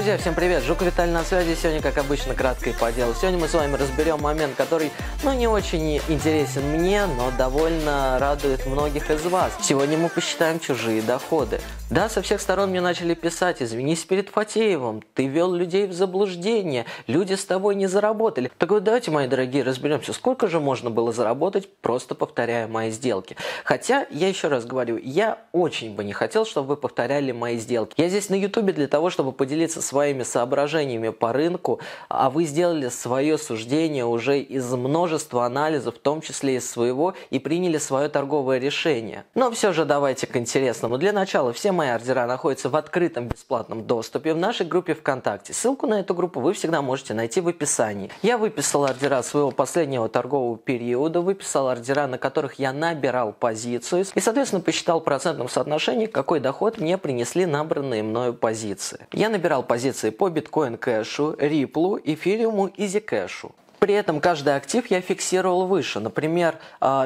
Друзья, всем привет! Жук Виталий на связи. Сегодня, как обычно, кратко и по делу. Сегодня мы с вами разберем момент, который, ну, не очень интересен мне, но довольно радует многих из вас. Сегодня мы посчитаем чужие доходы. Да, со всех сторон мне начали писать, извинись перед Фатеевым, ты вел людей в заблуждение, люди с тобой не заработали. Так вот, давайте, мои дорогие, разберемся, сколько же можно было заработать, просто повторяя мои сделки. Хотя, я еще раз говорю, я очень бы не хотел, чтобы вы повторяли мои сделки. Я здесь на ютубе для того, чтобы поделиться своими соображениями по рынку, а вы сделали свое суждение уже из множества анализов, в том числе из своего, и приняли свое торговое решение. Но все же давайте к интересному. Для начала, все мои ордера находятся в открытом бесплатном доступе в нашей группе ВКонтакте. Ссылку на эту группу вы всегда можете найти в описании. Я выписал ордера своего последнего торгового периода, выписал ордера, на которых я набирал позицию и, соответственно, посчитал в процентном соотношении, какой доход мне принесли набранные мною позиции. Я набирал позиции по биткоин кэшу, риплу, эфириуму и зикэшу. При этом каждый актив я фиксировал выше. Например,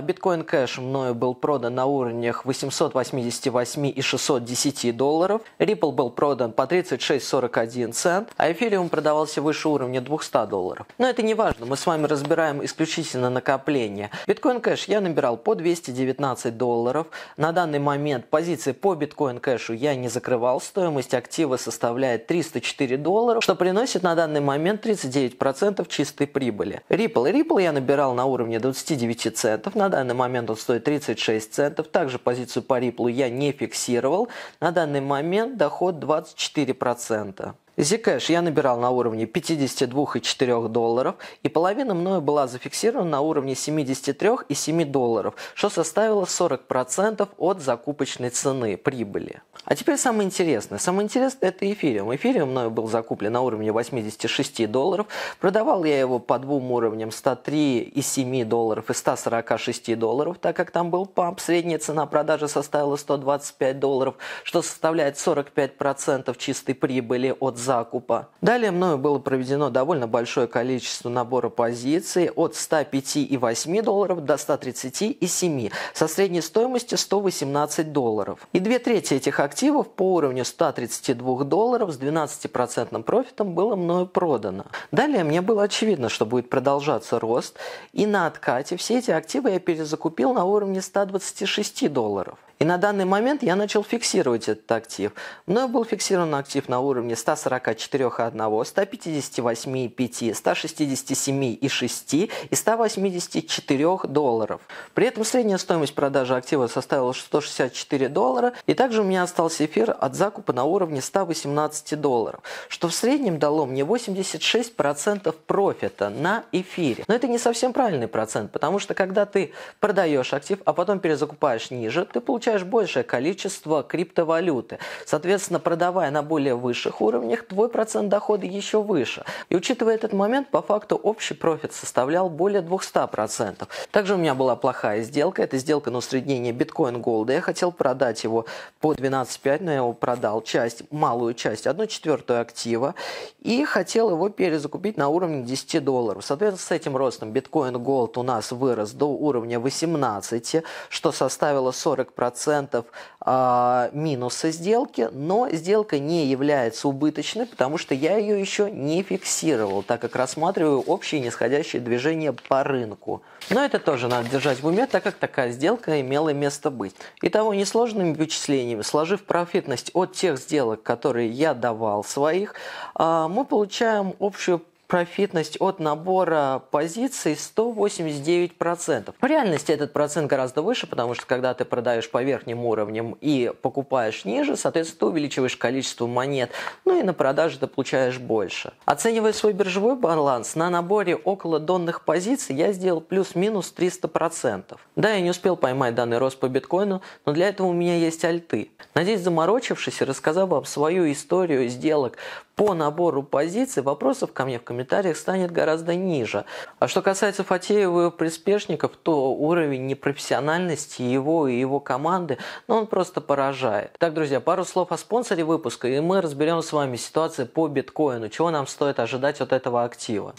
биткоин кэш мною был продан на уровнях 888 и 610 долларов. Ripple был продан по 36.41 цент, а эфириум продавался выше уровня 200 долларов. Но это не важно, мы с вами разбираем исключительно накопление. Биткоин кэш я набирал по 219 долларов. На данный момент позиции по биткоин кэшу я не закрывал. Стоимость актива составляет 304 доллара, что приносит на данный момент 39% чистой прибыли прибыли. Ripple. Ripple я набирал на уровне 29 центов. На данный момент он стоит 36 центов. Также позицию по Ripple я не фиксировал. На данный момент доход 24%. Zcash я набирал на уровне 52,4 долларов, и половина мною была зафиксирована на уровне 73,7 долларов, что составило 40% от закупочной цены прибыли. А теперь самое интересное. Самое интересное это эфириум. Эфириум мною был закуплен на уровне 86 долларов. Продавал я его по двум уровням 103,7 долларов и 146 долларов, так как там был памп. Средняя цена продажи составила 125 долларов, что составляет 45% чистой прибыли от закупа. Далее мною было проведено довольно большое количество набора позиций от 105,8 долларов до 130,7 со средней стоимостью 118 долларов. И две трети этих активов по уровню 132 долларов с 12% профитом было мною продано. Далее мне было очевидно, что будет продолжаться рост, и на откате все эти активы я перезакупил на уровне 126 долларов. И на данный момент я начал фиксировать этот актив. Мною был фиксирован актив на уровне 144,1, 158,5, 167,6 и 184 долларов. При этом средняя стоимость продажи актива составила 164 доллара. И также у меня остался эфир от закупа на уровне 118 долларов, что в среднем дало мне 86% профита на эфире. Но это не совсем правильный процент, потому что когда ты продаешь актив, а потом перезакупаешь ниже, ты получаешь получаешь большее количество криптовалюты. Соответственно, продавая на более высших уровнях, твой процент дохода еще выше. И учитывая этот момент, по факту общий профит составлял более 200%. Также у меня была плохая сделка. Это сделка на усреднение биткоин голда. Я хотел продать его по 12.5, но я его продал часть, малую часть, одну четвертую актива. И хотел его перезакупить на уровне 10 долларов. Соответственно, с этим ростом биткоин голд у нас вырос до уровня 18, что составило 40% процентов а, минуса сделки, но сделка не является убыточной, потому что я ее еще не фиксировал, так как рассматриваю общие нисходящие движения по рынку. Но это тоже надо держать в уме, так как такая сделка имела место быть. Итого несложными вычислениями, сложив профитность от тех сделок, которые я давал своих, а, мы получаем общую профитность от набора позиций 189%. В реальности этот процент гораздо выше, потому что когда ты продаешь по верхним уровням и покупаешь ниже, соответственно, ты увеличиваешь количество монет, ну и на продаже ты получаешь больше. Оценивая свой биржевой баланс, на наборе около донных позиций я сделал плюс-минус 300%. Да, я не успел поймать данный рост по биткоину, но для этого у меня есть альты. Надеюсь, заморочившись и рассказав вам свою историю сделок по набору позиций, вопросов ко мне в комментариях станет гораздо ниже. А что касается Фатеева и приспешников, то уровень непрофессиональности его и его команды, ну, он просто поражает. Так, друзья, пару слов о спонсоре выпуска, и мы разберем с вами ситуацию по биткоину, чего нам стоит ожидать от этого актива.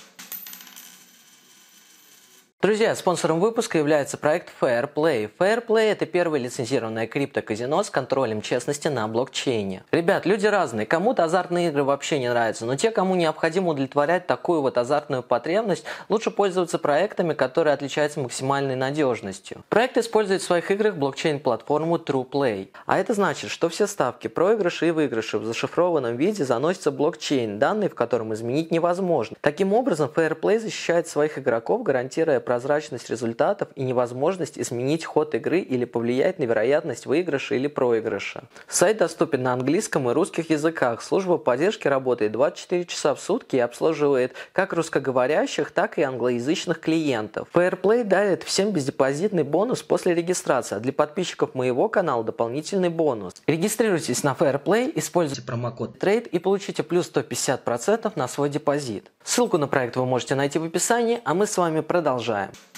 Друзья, спонсором выпуска является проект Fairplay. Fairplay – это первое лицензированное криптоказино с контролем честности на блокчейне. Ребят, люди разные. Кому-то азартные игры вообще не нравятся, но те, кому необходимо удовлетворять такую вот азартную потребность, лучше пользоваться проектами, которые отличаются максимальной надежностью. Проект использует в своих играх блокчейн-платформу TruePlay. А это значит, что все ставки, проигрыши и выигрыши в зашифрованном виде заносятся в блокчейн, данные в котором изменить невозможно. Таким образом, Fairplay защищает своих игроков, гарантируя прозрачность результатов и невозможность изменить ход игры или повлиять на вероятность выигрыша или проигрыша. Сайт доступен на английском и русских языках. Служба поддержки работает 24 часа в сутки и обслуживает как русскоговорящих, так и англоязычных клиентов. Fairplay дарит всем бездепозитный бонус после регистрации, а для подписчиков моего канала дополнительный бонус. Регистрируйтесь на Fairplay, используйте промокод TRADE и получите плюс 150% на свой депозит. Ссылку на проект вы можете найти в описании, а мы с вами продолжаем продолжаем.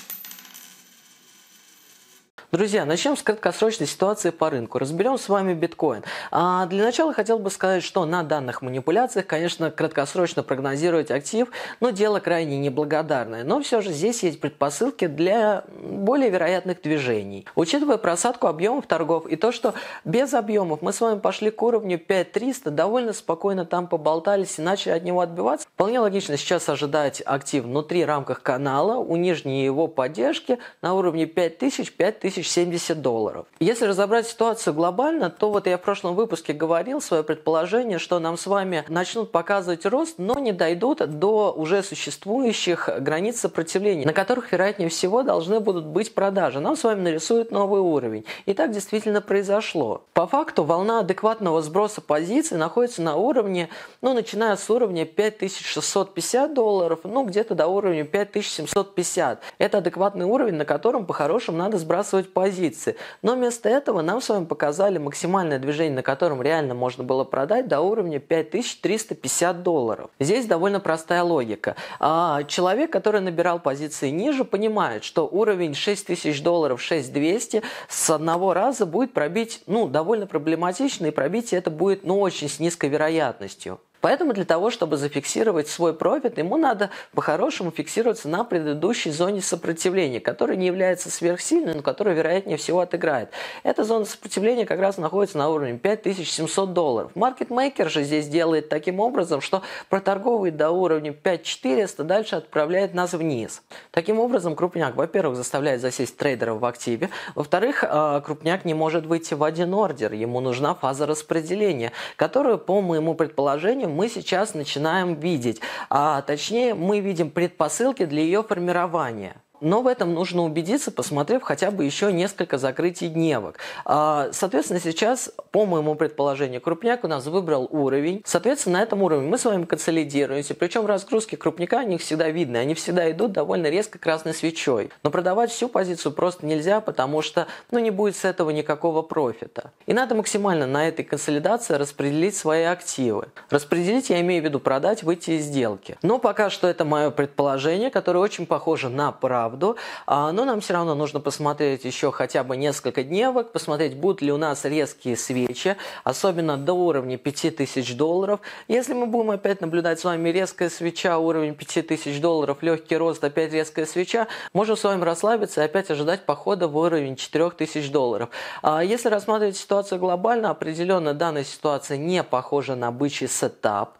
Друзья, начнем с краткосрочной ситуации по рынку. Разберем с вами биткоин. А для начала хотел бы сказать, что на данных манипуляциях, конечно, краткосрочно прогнозировать актив, но дело крайне неблагодарное. Но все же здесь есть предпосылки для более вероятных движений. Учитывая просадку объемов торгов и то, что без объемов мы с вами пошли к уровню 5300, довольно спокойно там поболтались и начали от него отбиваться, вполне логично сейчас ожидать актив внутри рамках канала, у нижней его поддержки на уровне 5000, 5000 70 долларов. Если разобрать ситуацию глобально, то вот я в прошлом выпуске говорил свое предположение, что нам с вами начнут показывать рост, но не дойдут до уже существующих границ сопротивления, на которых, вероятнее всего, должны будут быть продажи. Нам с вами нарисуют новый уровень. И так действительно произошло. По факту волна адекватного сброса позиций находится на уровне, ну, начиная с уровня 5650 долларов, ну, где-то до уровня 5750. Это адекватный уровень, на котором по-хорошему надо сбрасывать удерживать позиции. Но вместо этого нам с вами показали максимальное движение, на котором реально можно было продать до уровня 5350 долларов. Здесь довольно простая логика. А человек, который набирал позиции ниже, понимает, что уровень 6000 долларов, 6200 с одного раза будет пробить, ну, довольно проблематично, и пробитие это будет, ну, очень с низкой вероятностью. Поэтому для того, чтобы зафиксировать свой профит, ему надо по-хорошему фиксироваться на предыдущей зоне сопротивления, которая не является сверхсильной, но которая вероятнее всего отыграет. Эта зона сопротивления как раз находится на уровне 5700 долларов. Маркетмейкер же здесь делает таким образом, что проторговывает до уровня 5400, дальше отправляет нас вниз. Таким образом, крупняк, во-первых, заставляет засесть трейдеров в активе, во-вторых, а, крупняк не может выйти в один ордер, ему нужна фаза распределения, которую, по моему предположению, мы сейчас начинаем видеть. А точнее, мы видим предпосылки для ее формирования. Но в этом нужно убедиться, посмотрев хотя бы еще несколько закрытий дневок. А, соответственно, сейчас, по моему предположению, крупняк у нас выбрал уровень. Соответственно, на этом уровне мы с вами консолидируемся. Причем разгрузки крупняка, у них всегда видны. Они всегда идут довольно резко красной свечой. Но продавать всю позицию просто нельзя, потому что ну, не будет с этого никакого профита. И надо максимально на этой консолидации распределить свои активы. Распределить я имею в виду продать, выйти из сделки. Но пока что это мое предположение, которое очень похоже на право правду, а, но нам все равно нужно посмотреть еще хотя бы несколько дневок, посмотреть, будут ли у нас резкие свечи, особенно до уровня 5000 долларов. Если мы будем опять наблюдать с вами резкая свеча, уровень 5000 долларов, легкий рост, опять резкая свеча, можем с вами расслабиться и опять ожидать похода в уровень 4000 долларов. А если рассматривать ситуацию глобально, определенно данная ситуация не похожа на бычий сетап.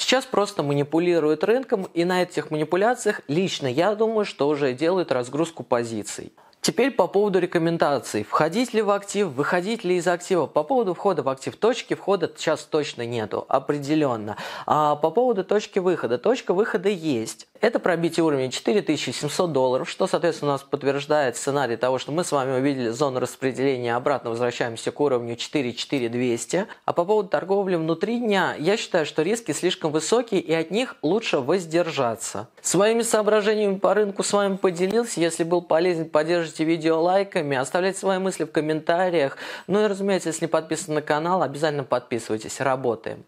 Сейчас просто манипулируют рынком, и на этих манипуляциях лично я думаю, что уже делают разгрузку позиций. Теперь по поводу рекомендаций. Входить ли в актив, выходить ли из актива. По поводу входа в актив точки входа сейчас точно нету, определенно. А по поводу точки выхода. Точка выхода есть. Это пробитие уровня 4700 долларов, что, соответственно, у нас подтверждает сценарий того, что мы с вами увидели зону распределения, обратно возвращаемся к уровню 44200. А по поводу торговли внутри дня, я считаю, что риски слишком высокие и от них лучше воздержаться. Своими соображениями по рынку с вами поделился. Если был полезен, поддержите видео лайками, оставляйте свои мысли в комментариях. Ну и, разумеется, если не подписаны на канал, обязательно подписывайтесь. Работаем.